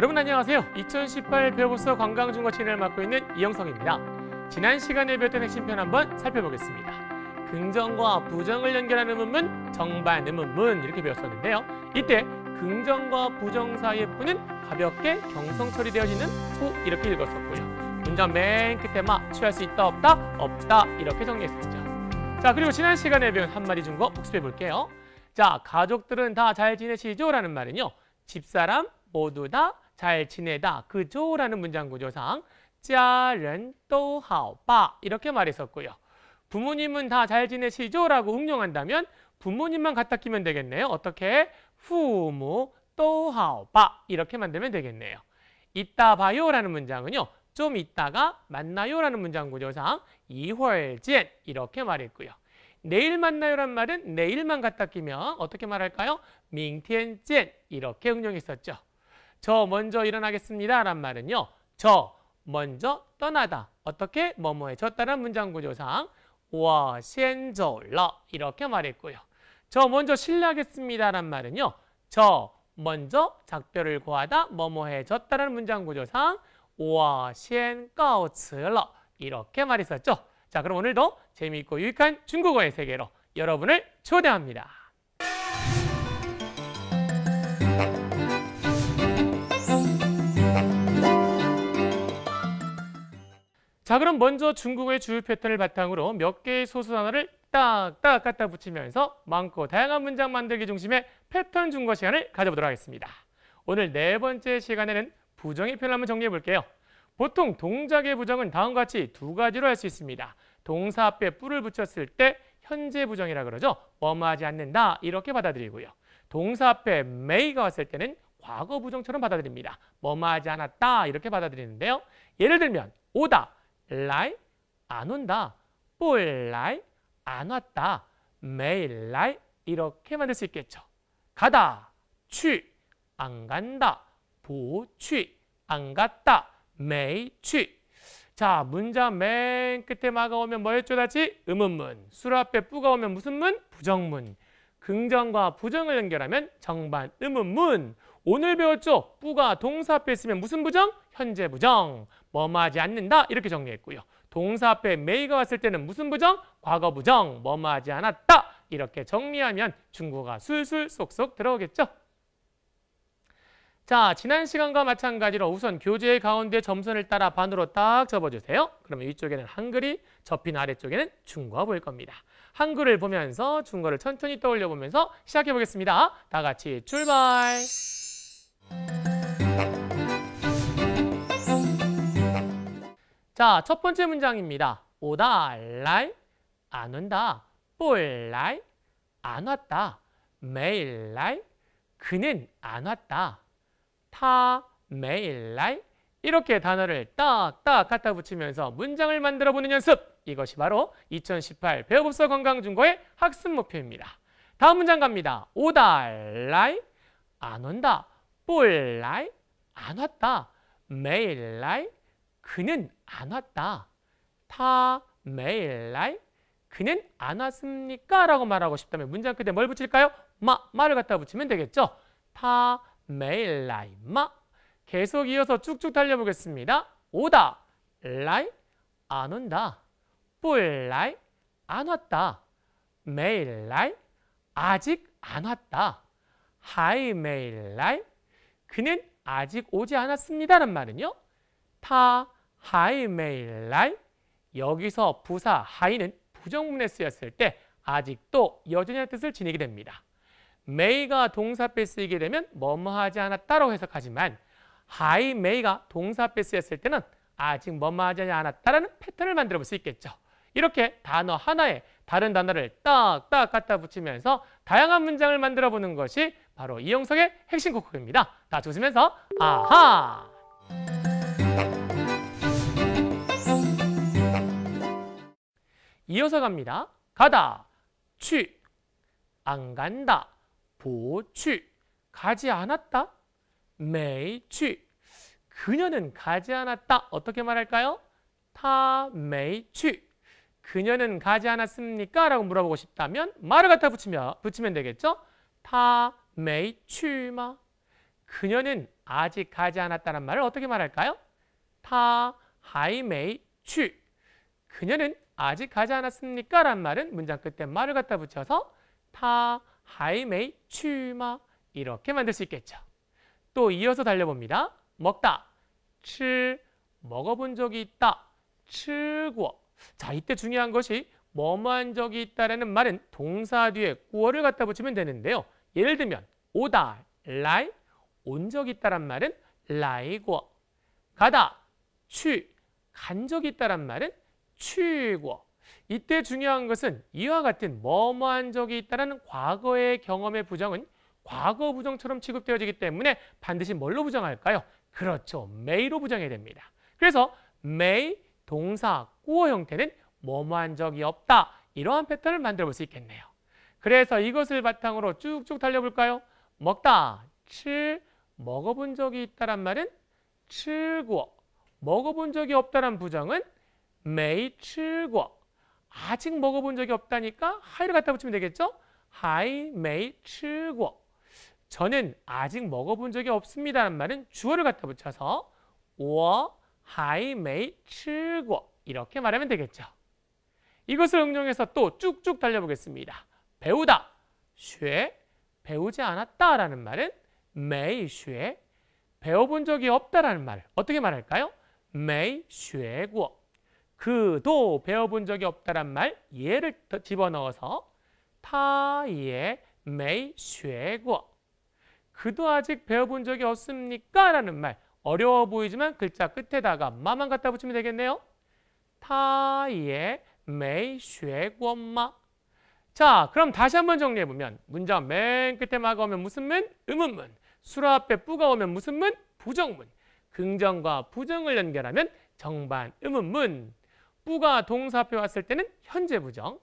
여러분 안녕하세요. 2018 배워보서 관광중거 진행을 맡고 있는 이영석입니다. 지난 시간에 배웠던 핵심편 한번 살펴보겠습니다. 긍정과 부정을 연결하는 문문, 정반 의문문 이렇게 배웠었는데요. 이때 긍정과 부정 사이의 부는 가볍게 경성 처리되어지는 후 이렇게 읽었었고요. 문장 맨 끝에 막 취할 수 있다 없다 없다 이렇게 정리했었죠. 자 그리고 지난 시간에 배운 한마디 중거 복습해 볼게요. 자 가족들은 다 잘 지내시죠? 라는 말은요. 집사람 모두 다 잘 지내다 그죠라는 문장 구조상 家人都好吧 이렇게 말했었고요. 부모님은 다 잘 지내시죠? 라고 응용한다면 부모님만 갖다 끼면 되겠네요. 어떻게? 후무 또 하오바 이렇게 만들면 되겠네요. 이따 봐요라는 문장은요. 좀 있다가 만나요라는 문장 구조상 이월젠 이렇게 말했고요. 내일 만나요란 말은 내일만 갖다 끼면 어떻게 말할까요? 밍티엔젠 이렇게 응용했었죠. 저 먼저 일어나겠습니다. 란 말은요. 저 먼저 떠나다. 어떻게? 뭐뭐해 졌다는 문장 구조상 我先走了 이렇게 말했고요. 저 먼저 실례하겠습니다. 란 말은요. 저 먼저 작별을 고하다 뭐뭐해 졌다는 문장 구조상 我先告辞了 이렇게 말했었죠. 자, 그럼 오늘도 재미있고 유익한 중국어의 세계로 여러분을 초대합니다. 자 그럼 먼저 중국어의 주요 패턴을 바탕으로 몇 개의 소수 단어를 딱딱 갖다 붙이면서 많고 다양한 문장 만들기 중심의 패턴 중국어 시간을 가져보도록 하겠습니다. 오늘 네 번째 시간에는 부정의 표현을 한번 정리해 볼게요. 보통 동작의 부정은 다음과 같이 두 가지로 할 수 있습니다. 동사 앞에 뿔을 붙였을 때 현재 부정이라 그러죠. 뭐뭐하지 않는다 이렇게 받아들이고요. 동사 앞에 may가 왔을 때는 과거 부정처럼 받아들입니다. 뭐뭐하지 않았다 이렇게 받아들이는데요. 예를 들면 오다 라이 안 온다. 볼라이 안 왔다. 매일来, 이렇게 만들 수 있겠죠. 가다, 취, 안 간다, 보취, 안 갔다, 메이취. 자, 문자 맨 끝에 마가 오면 뭐였죠, 다지? 음음문. 술 앞에 뿌가 오면 무슨 문? 부정문. 긍정과 부정을 연결하면 정반 음음문. 오늘 배웠죠? 뿌가 동사 앞에 있으면 무슨 부정? 현재 부정. 뭐뭐하지 않는다 이렇게 정리했고요. 동사 앞에 메이가 왔을 때는 무슨 부정? 과거 부정. 뭐뭐하지 않았다 이렇게 정리하면 중국어가 술술 쏙쏙 들어오겠죠. 자, 지난 시간과 마찬가지로 우선 교재 가운데 점선을 따라 반으로 딱 접어주세요. 그러면 위쪽에는 한글이 접힌 아래쪽에는 중국어가 보일 겁니다. 한글을 보면서 중국어를 천천히 떠올려 보면서 시작해 보겠습니다. 다 같이 출발! 자, 첫 번째 문장입니다. 날, 안 온다. 볼, 날, 안 왔다. 매일, 날, 그는 안 왔다. 타, 매일, 날, 이렇게 단어를 딱딱 갖다 붙이면서 문장을 만들어 보는 연습. 이것이 바로 2018 배워봅서 건강중고의 학습 목표입니다. 다음 문장 갑니다. 날, 안 온다. 볼, 날, 안 왔다. 날, 그는 안 왔다. 타날 그는 안 왔습니까? 라고 말하고 싶다면 문장 끝에 뭘 붙일까요? 마, 마를 갖다 붙이면 되겠죠. 타날 마. 계속 이어서 쭉쭉 달려보겠습니다. 오다 날안 온다. 뿔날 안 왔다. 날 아직 안 왔다. 하이 날 그는 아직 오지 않았습니다란 말은요. 타 하이 매일 날 여기서 부사 하이는 부정문에 쓰였을 때 아직도 여전히 뜻을 지니게 됩니다. 메이가 동사 앞에 쓰이게 되면 뭐뭐 하지 않았다라고 해석하지만 하이 메이가 동사 앞에 쓰였을 때는 아직 뭐뭐 하지 않았다라는 패턴을 만들어 볼 수 있겠죠. 이렇게 단어 하나에 다른 단어를 딱딱 갖다 붙이면서 다양한 문장을 만들어 보는 것이 바로 이영석의 핵심 코크입니다. 다 웃으면서 아하! 이어서 갑니다. 가다, 취, 안 간다, 보취, 가지 않았다, 메취, 그녀는 가지 않았다. 어떻게 말할까요? 타, 메취, 그녀는 가지 않았습니까? 라고 물어보고 싶다면 말을 갖다 붙이면, 붙이면 되겠죠? 타, 메취마, 그녀는 아직 가지 않았다는 말을 어떻게 말할까요? 他还没去 그녀는 아직 가지 않았습니까? 란 말은 문장 끝에 吗를 갖다 붙여서 他还没去吗 이렇게 만들 수 있겠죠. 또 이어서 달려봅니다. 먹다, 吃, 먹어본 적이 있다, 吃过. 자, 이때 중요한 것이 뭐뭐한 적이 있다라는 말은 동사 뒤에 过를 갖다 붙이면 되는데요. 예를 들면 오다, 来, 온 적이 있다란 말은 라이구어. 가다, 취, 간 적이 있다란 말은 취구어. 이때 중요한 것은 이와 같은 뭐뭐한 적이 있다라는 과거의 경험의 부정은 과거 부정처럼 취급되어지기 때문에 반드시 뭘로 부정할까요? 그렇죠. may로 부정해야 됩니다. 그래서 may 동사 꾸어 형태는 뭐뭐한 적이 없다. 이러한 패턴을 만들어 볼 수 있겠네요. 그래서 이것을 바탕으로 쭉쭉 달려볼까요? 먹다, 吃, 먹어본 적이 있다란 말은 吃过, 먹어본 적이 없다란 부정은 没吃过, 아직 먹어본 적이 없다니까 还를 갖다 붙이면 되겠죠? 还没吃过. 저는 아직 먹어본 적이 없습니다란 말은 주어를 갖다 붙여서 我还没吃过 이렇게 말하면 되겠죠. 이것을 응용해서 또 쭉쭉 달려보겠습니다. 배우다, 쉐 배우지 않았다라는 말은 매이 쉐 배워본 적이 없다라는 말을 어떻게 말할까요? 매이 쉐구어 그도 배워본 적이 없다란 말 예를 집어넣어서 타예 매이 쉐구어 그도 아직 배워본 적이 없습니까? 라는 말 어려워 보이지만 글자 끝에다가 마만 갖다 붙이면 되겠네요. 타예 메이 쉐구엄마 자 그럼 다시 한번 정리해보면 문장 맨 끝에 마가 오면 무슨 문? 의문문 수라 앞에 뿌가 오면 무슨 문? 부정문 긍정과 부정을 연결하면 정반 의문문 뿌가 동사 앞에 왔을 때는 현재 부정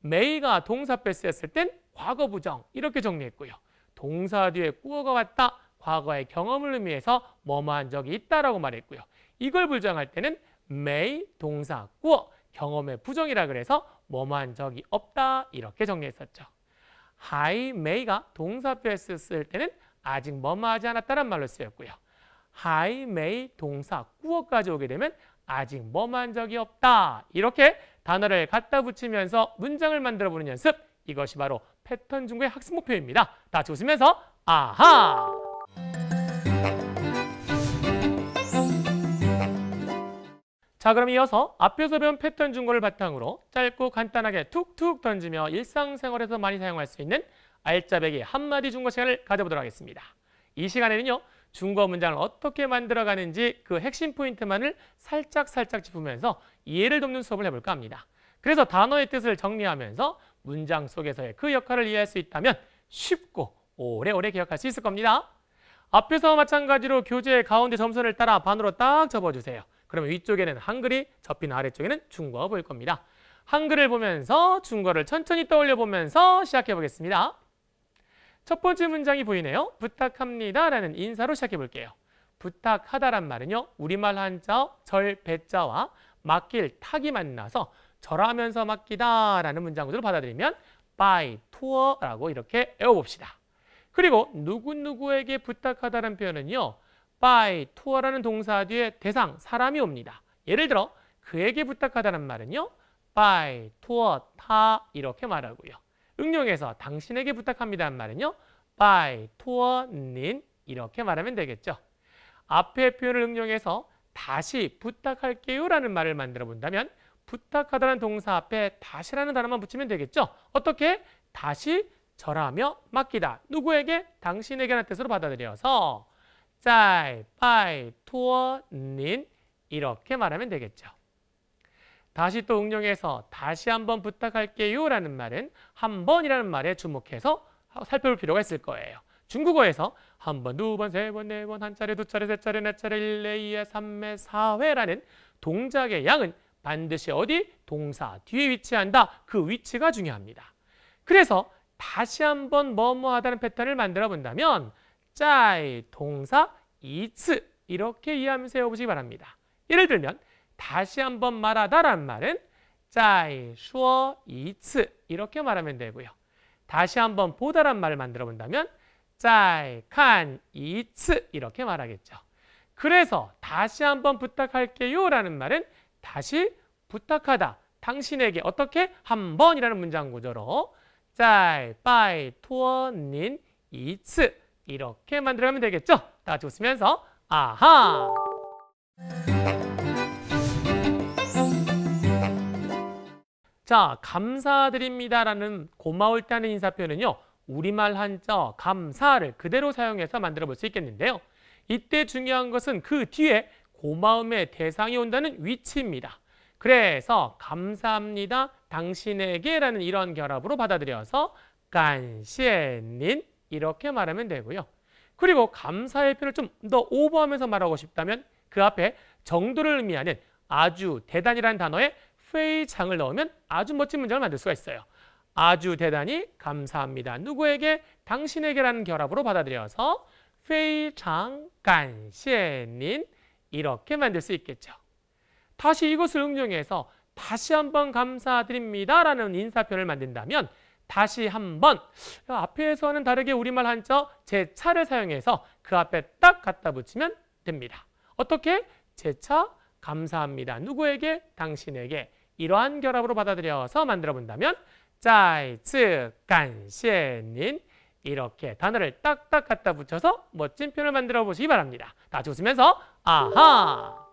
메이가 동사 앞에 쓰였을 땐 과거 부정 이렇게 정리했고요. 동사 뒤에 꾸어가 왔다. 과거의 경험을 의미해서 뭐뭐한 적이 있다라고 말했고요. 이걸 부정할 때는 may 동사 꾸어 경험의 부정이라 그래서 뭐뭐한 적이 없다 이렇게 정리했었죠. I may가 동사 앞에 쓸 때는 아직 뭐뭐하지 않았다는 말로 쓰였고요. I may 동사 꾸어까지 오게 되면 아직 뭐뭐한 적이 없다 이렇게 단어를 갖다 붙이면서 문장을 만들어 보는 연습 이것이 바로 패턴 중국의 학습 목표입니다. 다 웃으면서 아하! 자 그럼 이어서 앞에서 배운 패턴 중국어를 바탕으로 짧고 간단하게 툭툭 던지며 일상생활에서 많이 사용할 수 있는 알짜배기 한마디 중국어 시간을 가져보도록 하겠습니다. 이 시간에는요. 중국어 문장을 어떻게 만들어가는지 그 핵심 포인트만을 살짝 살짝 짚으면서 이해를 돕는 수업을 해볼까 합니다. 그래서 단어의 뜻을 정리하면서 문장 속에서의 그 역할을 이해할 수 있다면 쉽고 오래오래 기억할 수 있을 겁니다. 앞에서 마찬가지로 교재 가운데 점선을 따라 반으로 딱 접어주세요. 그러면 위쪽에는 한글이 접힌 아래쪽에는 중국어가 보일 겁니다. 한글을 보면서 중국어를 천천히 떠올려 보면서 시작해 보겠습니다. 첫 번째 문장이 보이네요. 부탁합니다 라는 인사로 시작해 볼게요. 부탁하다란 말은요. 우리말 한자 절, 배자와 맡길, 탁이 만나서 절하면서 맡기다 라는 문장 구조로 받아들이면 by, to라고 이렇게 외워봅시다. 그리고 누구누구에게 부탁하다는 표현은요. By, to라는 동사 뒤에 대상, 사람이 옵니다. 예를 들어 그에게 부탁하다는 말은요. by, to, 타 이렇게 말하고요. 응용해서 당신에게 부탁합니다는 말은요. by, to, 닌 이렇게 말하면 되겠죠. 앞의 표현을 응용해서 다시 부탁할게요 라는 말을 만들어 본다면 부탁하다는 동사 앞에 다시라는 단어만 붙이면 되겠죠. 어떻게? 다시 절하며 맡기다. 누구에게? 당신에게라는 뜻으로 받아들여서 짜이, 파이, 투어, 이렇게 말하면 되겠죠. 다시 또 응용해서 다시 한번 부탁할게요 라는 말은 한 번이라는 말에 주목해서 살펴볼 필요가 있을 거예요. 중국어에서 한 번, 두 번, 세 번, 네 번, 한 차례, 두 차례, 세 차례, 네 차례, 1회, 2회, 3회, 4회라는 동작의 양은 반드시 어디? 동사 뒤에 위치한다. 그 위치가 중요합니다. 그래서 다시 한번 뭐뭐 하다는 패턴을 만들어 본다면 짜이 동사 이츠 이렇게 이해하면서 외워보시기 바랍니다. 예를 들면 다시 한번 말하다란 말은 짜이 슈어 이츠 이렇게 말하면 되고요. 다시 한번 보다란 말을 만들어 본다면 짤칸 이츠 이렇게 말하겠죠. 그래서 다시 한번 부탁할게요 라는 말은 다시 부탁하다. 당신에게 어떻게 한 번이라는 문장 구조로 짤 빠이 투어 닌 이츠 이렇게 만들어가면 되겠죠. 다 같이 웃으면서 아하 자, 감사드립니다라는 고마울 때 하는 인사 표현은요. 우리말 한자 감사를 그대로 사용해서 만들어 볼 수 있겠는데요. 이때 중요한 것은 그 뒤에 고마움의 대상이 온다는 위치입니다. 그래서 감사합니다. 당신에게라는 이런 결합으로 받아들여서 간시에닌 이렇게 말하면 되고요. 그리고 감사의 표현을 좀 더 오버하면서 말하고 싶다면 그 앞에 정도를 의미하는 아주 대단이라는 단어에 회의장을 넣으면 아주 멋진 문장을 만들 수가 있어요. 아주 대단히 감사합니다. 누구에게? 당신에게라는 결합으로 받아들여서 회의장 간시에닌 이렇게 만들 수 있겠죠. 다시 이것을 응용해서 다시 한번 감사드립니다라는 인사표현을 만든다면 다시 한번 앞에서는 다르게 우리말 한자 제차를 사용해서 그 앞에 딱 갖다 붙이면 됩니다. 어떻게? 제차 감사합니다. 누구에게? 당신에게. 이러한 결합으로 받아들여서 만들어 본다면 짜이츠 간셰닌 이렇게 단어를 딱딱 갖다 붙여서 멋진 표현을 만들어 보시기 바랍니다. 다 웃으면서 아하!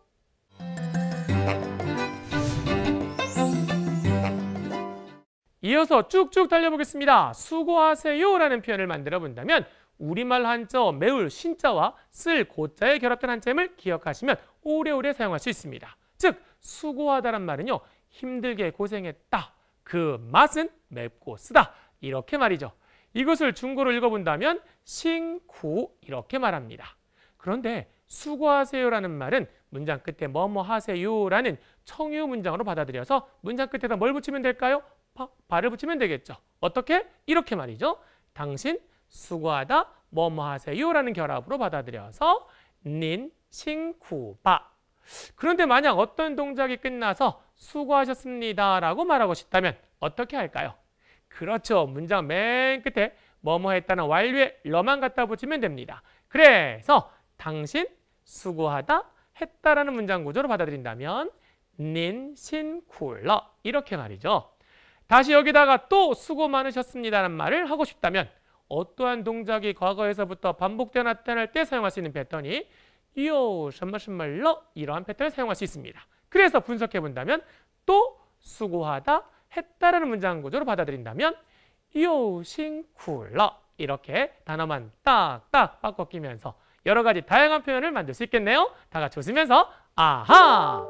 이어서 쭉쭉 달려보겠습니다. 수고하세요라는 표현을 만들어 본다면 우리말 한자 매울 신자와 쓸 고자의 결합된 한자임을 기억하시면 오래오래 사용할 수 있습니다. 즉 수고하다란 말은요. 힘들게 고생했다. 그 맛은 맵고 쓰다. 이렇게 말이죠. 이것을 중고로 읽어본다면 싱쿠 이렇게 말합니다. 그런데 수고하세요라는 말은 문장 끝에 뭐뭐 하세요라는 청유 문장으로 받아들여서 문장 끝에다 뭘 붙이면 될까요? 바, 발을 붙이면 되겠죠. 어떻게? 이렇게 말이죠. 당신 수고하다 뭐뭐 하세요라는 결합으로 받아들여서 닌 싱쿠바 그런데 만약 어떤 동작이 끝나서 수고하셨습니다라고 말하고 싶다면 어떻게 할까요? 그렇죠. 문장 맨 끝에 뭐뭐 했다는 완료에 러만 갖다 붙이면 됩니다. 그래서 당신 수고하다 했다라는 문장 구조로 받아들인다면 닌, 신, 쿨러 이렇게 말이죠. 다시 여기다가 또 수고 많으셨습니다라는 말을 하고 싶다면 어떠한 동작이 과거에서부터 반복되어 나타날 때 사용할 수 있는 패턴이 요, 셔머셔멀러 이러한 패턴을 사용할 수 있습니다. 그래서 분석해 본다면 또 수고하다 했다라는 문장 구조로 받아들인다면 요, 싱쿨러 이렇게 단어만 딱딱 바꿔 끼면서 여러 가지 다양한 표현을 만들 수 있겠네요. 다 같이 웃으면서 아하!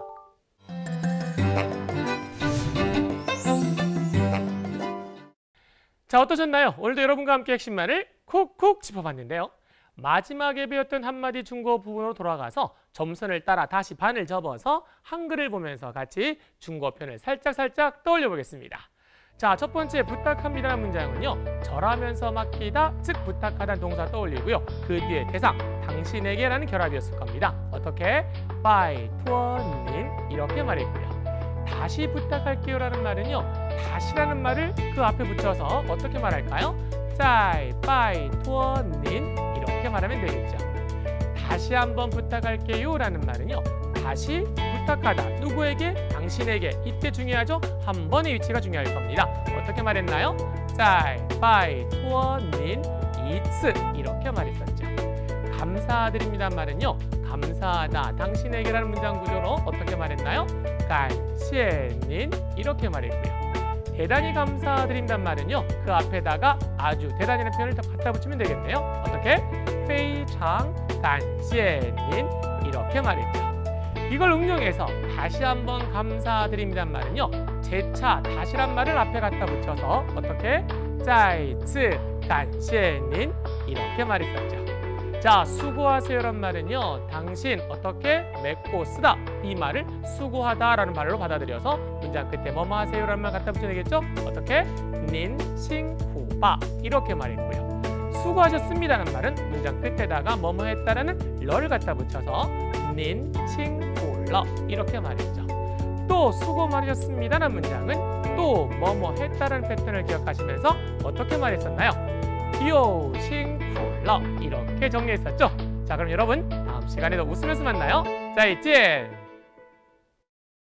자 어떠셨나요? 오늘도 여러분과 함께 핵심말을 콕콕 짚어봤는데요. 마지막에 배웠던 한마디 중국어 부분으로 돌아가서 점선을 따라 다시 반을 접어서 한글을 보면서 같이 표현을 살짝살짝 떠올려 보겠습니다. 자, 첫 번째 부탁합니다라는 문장은요. 절하면서 맡기다, 즉 부탁하다는 동사 떠올리고요. 그 뒤에 대상, 당신에게라는 결합이었을 겁니다. 어떻게? by, 투어 님 이렇게 말했고요. 다시 부탁할게요라는 말은요. 다시라는 말을 그 앞에 붙여서 어떻게 말할까요? 再, 拜, 托您 이렇게 말하면 되겠죠. 다시 한번 부탁할게요라는 말은요. 다시 부탁하다. 누구에게? 당신에게. 이때 중요하죠? 한 번의 위치가 중요할 겁니다. 어떻게 말했나요? 再, 拜, 托您 一次 이렇게 말했었죠. 감사드립니다 말은요. 감사하다. 당신에게라는 문장 구조로 어떻게 말했나요? 感谢您 이렇게 말했고요. 대단히 감사드린단 말은요. 그 앞에다가 아주 대단히라는 표현을 갖다 붙이면 되겠네요. 어떻게? 非常感谢님 이렇게 말했죠. 이걸 응용해서 다시 한번 감사드립니다는 말은요. 재차 다시란 말을 앞에 갖다 붙여서 어떻게? 再次感谢님 이렇게 말했었죠. 자, 수고하세요란 말은요. 당신 어떻게 맺고 쓰다 이 말을 수고하다라는 말로 받아들여서 문장 끝에 뭐뭐 하세요라는 말 갖다 붙여야 되겠죠? 어떻게? 닌, 싱, 후 바 이렇게 말했고요. 수고하셨습니다라는 말은 문장 끝에다가 뭐뭐 했다라는 러를 갖다 붙여서 닌, 칭, 훌러 이렇게 말했죠. 또 수고 많으셨습니다라는 문장은 또 뭐뭐 했다라는 패턴을 기억하시면서 어떻게 말했었나요? 귀여싱쿨러 이렇게 정리했었죠? 자 그럼 여러분 다음 시간에도 웃으면서 만나요. 자 이쯤!